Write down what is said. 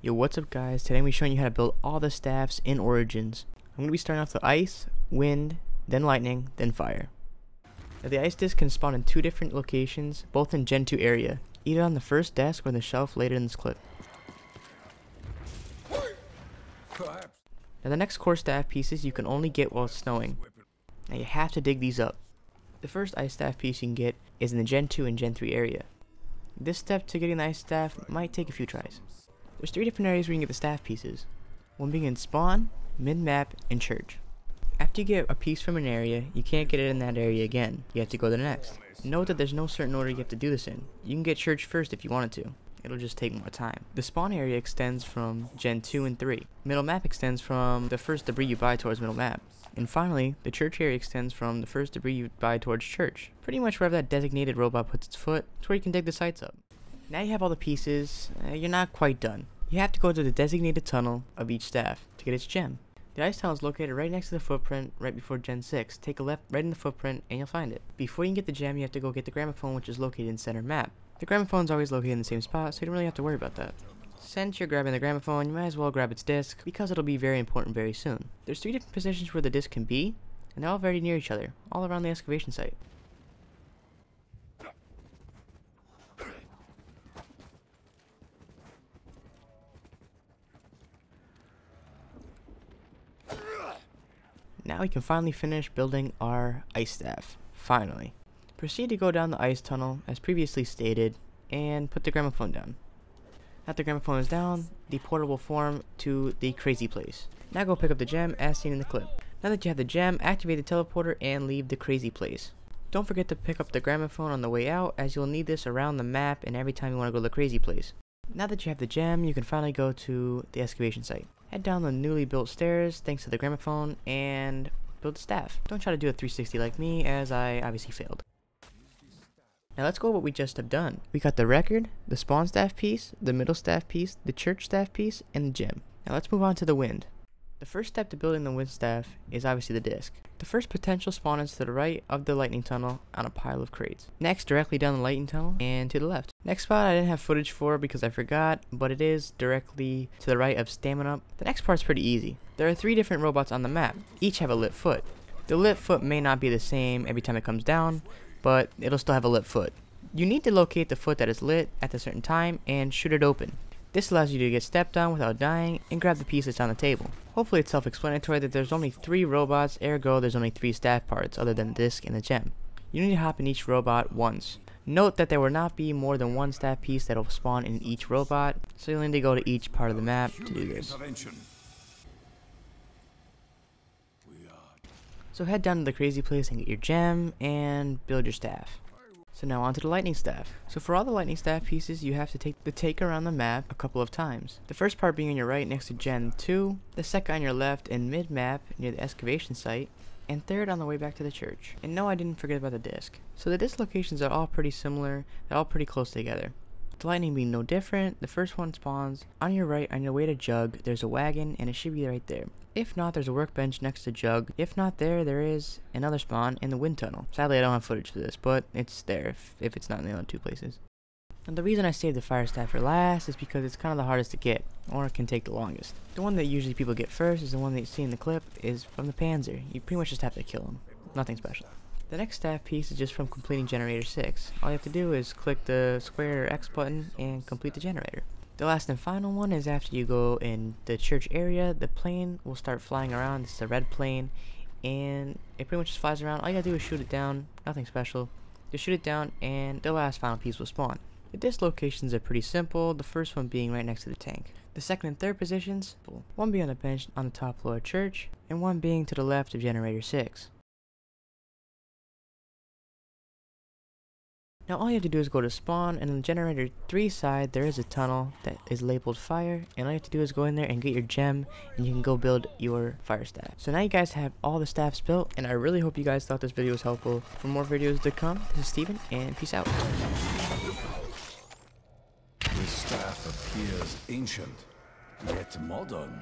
Yo, what's up guys? Today I'm going to be showing you how to build all the staffs in Origins. I'm going to be starting off with ice, wind, then lightning, then fire. Now the ice disc can spawn in two different locations, both in Gen 2 area, either on the first desk or on the shelf later in this clip. Now the next core staff pieces you can only get while it's snowing. Now you have to dig these up. The first ice staff piece you can get is in the Gen 2 and Gen 3 area. This step to getting the ice staff might take a few tries. There's three different areas where you can get the staff pieces. One being in spawn, mid-map, and church. After you get a piece from an area, you can't get it in that area again. You have to go to the next. Note that there's no certain order you have to do this in. You can get church first if you wanted to. It'll just take more time. The spawn area extends from Gen 2 and 3. Middle map extends from the first debris you buy towards middle map. And finally, the church area extends from the first debris you buy towards church. Pretty much wherever that designated robot puts its foot, it's where you can dig the sites up. Now you have all the pieces, uh, you're not quite done. You have to go to the designated tunnel of each staff to get its gem. The ice tunnel is located right next to the footprint right before Gen 6. Take a left right in the footprint and you'll find it. Before you can get the gem, you have to go get the gramophone which is located in center map. The gramophone is always located in the same spot, so you don't really have to worry about that. Since you're grabbing the gramophone, you might as well grab its disc, because it'll be very important very soon. There's three different positions where the disc can be, and they're all very near each other, all around the excavation site. Now we can finally finish building our ice staff. Finally. Proceed to go down the ice tunnel, as previously stated, and put the gramophone down. After the gramophone is down, the portal will form to the crazy place. Now go pick up the gem as seen in the clip. Now that you have the gem, activate the teleporter and leave the crazy place. Don't forget to pick up the gramophone on the way out as you'll need this around the map and every time you want to go to the crazy place. Now that you have the gem, you can finally go to the excavation site. Head down the newly built stairs thanks to the gramophone and build staff. Don't try to do a 360 like me as I obviously failed. Now let's go over what we just have done. We got the record, the spawn staff piece, the middle staff piece, the church staff piece, and the gem. Now let's move on to the wind. The first step to building the wind staff is obviously the disc. The first potential spawn is to the right of the lightning tunnel on a pile of crates. Next, directly down the lightning tunnel and to the left. Next spot I didn't have footage for because I forgot, but it is directly to the right of stamina. The next part's pretty easy. There are three different robots on the map. Each have a lit foot. The lit foot may not be the same every time it comes down, but it'll still have a lit foot. You need to locate the foot that is lit at a certain time and shoot it open. This allows you to get stepped on without dying and grab the piece that's on the table. Hopefully it's self-explanatory that there's only 3 robots, ergo there's only 3 staff parts other than the disc and the gem. You need to hop in each robot once. Note that there will not be more than one staff piece that will spawn in each robot, so you'll need to go to each part of the map to do this. So head down to the crazy place and get your gem and build your staff. So now onto the lightning staff. So for all the lightning staff pieces, you have to take the take around the map a couple of times. The first part being on your right next to Gen 2, the second on your left in mid-map near the excavation site, and third on the way back to the church. And no, I didn't forget about the disc. So the disc locations are all pretty similar, they're all pretty close together. The lightning being no different, the first one spawns on your right on your way to Jug, there's a wagon and it should be right there. If not, there's a workbench next to Jug. If not there, there is another spawn in the wind tunnel. Sadly, I don't have footage for this, but it's there if, if it's not in the other two places. And the reason I saved the fire staff for last is because it's kind of the hardest to get, or it can take the longest. The one that usually people get first is the one that you see in the clip, is from the Panzer. You pretty much just have to kill him. Nothing special. The next staff piece is just from completing generator 6. All you have to do is click the square X button and complete the generator. The last and final one is after you go in the church area, the plane will start flying around. This is a red plane and it pretty much just flies around. All you gotta do is shoot it down, nothing special. Just shoot it down and the last final piece will spawn. The disc locations are pretty simple, the first one being right next to the tank. The second and third positions, one being on the bench on the top floor of church, and one being to the left of generator 6. Now all you have to do is go to spawn and on generator 3 side there is a tunnel that is labeled fire and all you have to do is go in there and get your gem and you can go build your fire staff. So now you guys have all the staffs built and I really hope you guys thought this video was helpful. For more videos to come, this is Stephen and peace out. Staff appears ancient, yet modern.